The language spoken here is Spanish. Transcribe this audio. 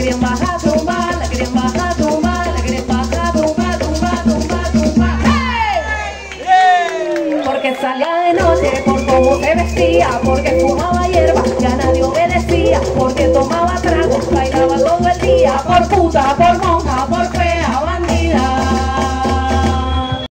querían bajar a tumbar, la querían bajar a tumbar, la querían bajar a tumbar, tumbar, tumbar, tumbar. ¡Hey! Porque salía de noche por cómo se vestía, porque fumaba hierba y a nadie obedecía, porque tomaba trago, bailaba todo el día, por puta, por monja,